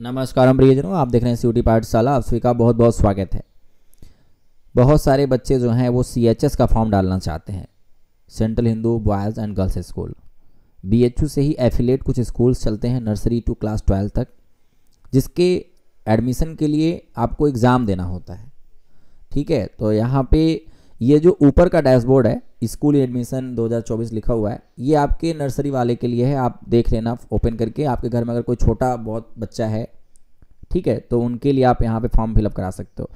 नमस्कार प्रियजनों, आप देख रहे हैं सी पाठशाला, आप सभी का बहुत बहुत स्वागत है। बहुत सारे बच्चे जो हैं, वो सी एच एस का फॉर्म डालना चाहते हैं। Central Hindu boys and girls school B H U से ही एफिलेट कुछ स्कूल्स चलते हैं नर्सरी टू क्लास ट्वेल्थ तक, जिसके एडमिशन के लिए आपको एग्ज़ाम देना होता है। ठीक है तो यहाँ पे ये जो ऊपर का डैशबोर्ड है, स्कूल एडमिशन 2024 लिखा हुआ है, ये आपके नर्सरी वाले के लिए है, आप देख लेना, ओपन करके, आपके घर में अगर कोई छोटा बहुत बच्चा है, ठीक है तो उनके लिए आप यहाँ पे फॉर्म फिलअप करा सकते हो।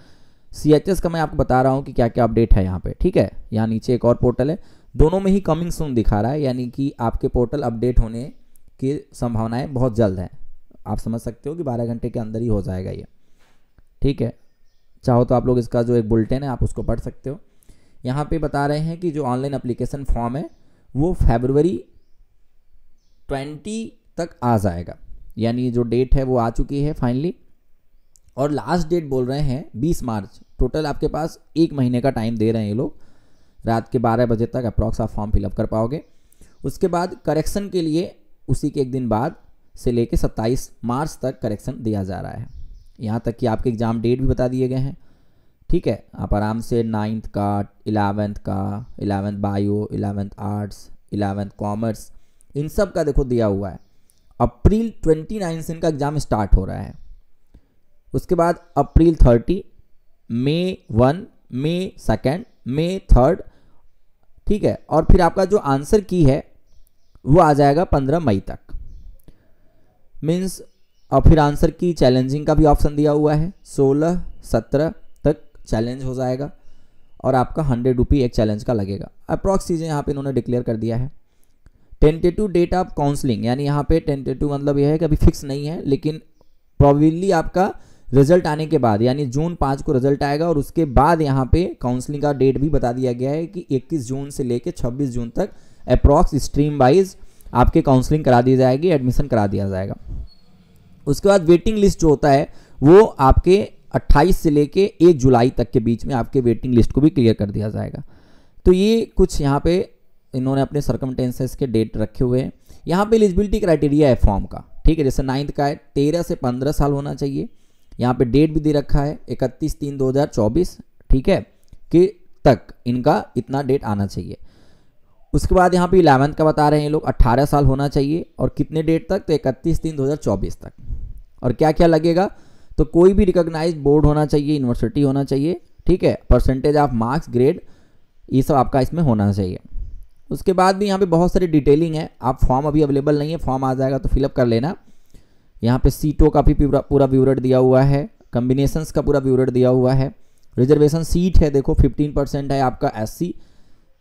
सी एच एस का मैं आपको बता रहा हूँ कि क्या क्या अपडेट है यहाँ पे, ठीक है? यहाँ नीचे एक और पोर्टल है, दोनों में ही कमिंग सून दिखा रहा है, यानी कि आपके पोर्टल अपडेट होने की संभावनाएँ बहुत जल्द हैं। आप समझ सकते हो कि 12 घंटे के अंदर ही हो जाएगा ये, ठीक है? चाहो तो आप लोग इसका जो एक बुलेटिन है, आप उसको पढ़ सकते हो। यहाँ पे बता रहे हैं कि जो ऑनलाइन अप्लीकेशन फॉर्म है, वो फेबरवरी ट्वेंटी तक आ जाएगा। यानी जो डेट है, वो आ चुकी है फाइनली और लास्ट डेट बोल रहे हैं 20 मार्च। टोटल आपके पास एक महीने का टाइम दे रहे हैं ये लोग। रात के 12 बजे तक अप्रॉक्स आप फॉर्म फिलअप कर पाओगे। उसके बाद करेक्शन के लिए उसी के एक दिन बाद से लेके 27 मार्च तक करेक्शन दिया जा रहा है। यहाँ तक कि आपके एग्ज़ाम डेट भी बता दिए गए हैं। ठीक है? आप आराम से नाइन्थ का इलेवेंथ का eleventh bio eleventh arts eleventh commerce इन सब का देखो दिया हुआ है। अप्रैल ट्वेंटी नाइन से इनका एग्ज़ाम स्टार्ट हो रहा है। उसके बाद April thirty May one May second May third ठीक है? और फिर आपका जो आंसर की है, वो आ जाएगा पंद्रह मई तक। मीन्स और फिर आंसर की चैलेंजिंग का भी ऑप्शन दिया हुआ है। सोलह, सत्रह चैलेंज हो जाएगा और आपका हंड्रेड रुपी एक चैलेंज का लगेगा। अप्रॉक्स चीज़ें यहाँ पे इन्होंने डिक्लेयर कर दिया है। टेंटेटिव डेट ऑफ़ काउंसलिंग यानी यहाँ पे टेंटेटिव मतलब यह है कि अभी फिक्स नहीं है, लेकिन प्रॉबिली आपका रिज़ल्ट आने के बाद, यानी जून पाँच को रिज़ल्ट आएगा और उसके बाद यहाँ पे काउंसलिंग का डेट भी बता दिया गया है कि 21 जून से लेकर 26 जून तक अप्रॉक्स स्ट्रीम वाइज आपके काउंसलिंग करा दी जाएगी एडमिशन करा दिया जाएगा। उसके बाद वेटिंग लिस्ट जो होता है, वो आपके 28 से लेके 1 जुलाई तक के बीच में आपके वेटिंग लिस्ट को भी क्लियर कर दिया जाएगा। तो ये कुछ यहाँ पे इन्होंने अपने सर्कमटेंसेस के डेट रखे हुए हैं। यहाँ पे एलिजिबिलिटी क्राइटेरिया है फॉर्म का, ठीक है? जैसे नाइन्थ का है, तेरह से पंद्रह साल होना चाहिए। यहाँ पे डेट भी दे रखा है, इकतीस तीन दो हज़ार चौबीस, ठीक है? कि तक इनका इतना डेट आना चाहिए। उसके बाद यहाँ पे इलेवेंथ का बता रहे हैं ये लोग, अट्ठारह साल होना चाहिए और कितने डेट तक? तो इकतीस तीन दो हज़ार चौबीस तक। और क्या क्या लगेगा? तो कोई भी रिकोगनाइज बोर्ड होना चाहिए यूनिवर्सिटी होना चाहिए, ठीक है? परसेंटेज ऑफ़ मार्क्स ग्रेड ये सब आपका इसमें होना चाहिए। उसके बाद भी यहाँ पे बहुत सारी डिटेलिंग है। आप फॉर्म अभी अवेलेबल नहीं है फॉर्म आ जाएगा तो फिलअप कर लेना। यहाँ पे सीटों का भी पूरा पूरा व्यूरेट दिया हुआ है। कम्बिनेशंस का पूरा व्यूरेट दिया हुआ है। रिजर्वेशन सीट है, देखो 15 परसेंट है आपका S C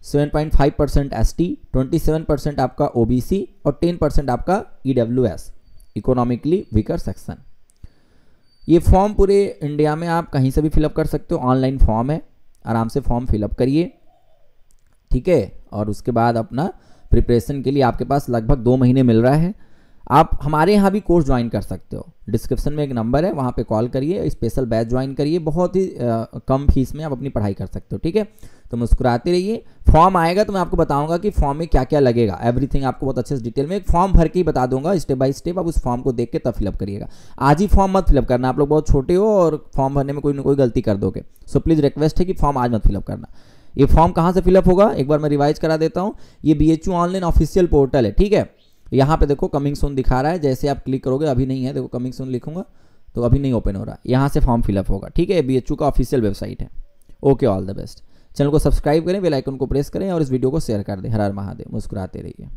seven point five percent S T twenty seven percent आपका ओ बी सी और टेन परसेंट आपका E W S economically weaker section ये फॉर्म पूरे इंडिया में आप कहीं से भी फिलअप कर सकते हो। ऑनलाइन फॉर्म है। आराम से फॉर्म फिलअप करिए। ठीक है? और उसके बाद अपना प्रिपरेशन के लिए आपके पास लगभग दो महीने मिल रहा है। आप हमारे यहाँ भी कोर्स ज्वाइन कर सकते हो। डिस्क्रिप्शन में एक नंबर है वहाँ पे कॉल करिए स्पेशल बैच ज्वाइन करिए बहुत ही आ, कम फ़ीस में आप अपनी पढ़ाई कर सकते हो ठीक है? तो मुस्कुराते रहिए। फॉर्म आएगा तो मैं आपको बताऊँगा कि फॉर्म में क्या क्या लगेगा। एवरीथिंग आपको बहुत अच्छे से डिटेल में एक फॉर्म भर के ही बता दूँगा। स्टेप बाय स्टेप आप उस फॉर्म को देख के तब फिलअप करिएगा। आज ही फॉर्म मत फिलअप करना आप लोग बहुत छोटे हो और फॉर्म भरने में कोई ना कोई गलती कर दोगे। सो प्लीज़ रिक्वेस्ट है कि फॉर्म आज मत फिलअप करना। ये फॉर्म कहाँ से फिलअप होगा? एक बार मैं रिवाइज करा देता हूँ। ये BHU ऑनलाइन ऑफिशियल पोर्टल है ठीक है? यहाँ पे देखो कमिंग सोन दिखा रहा है, जैसे आप क्लिक करोगे, अभी नहीं है, देखो कमिंग सोन लिखूँगा तो अभी नहीं ओपन हो रहा। है यहाँ से फॉर्म फिलअप होगा, ठीक है? बी का ऑफिशियल वेबसाइट है। Okay all the best channel को सब्सक्राइब करें बेलाइकन को प्रेस करें और इस वीडियो को शेयर कर दें। हर हर महादेव, मुस्कुराते रहिए।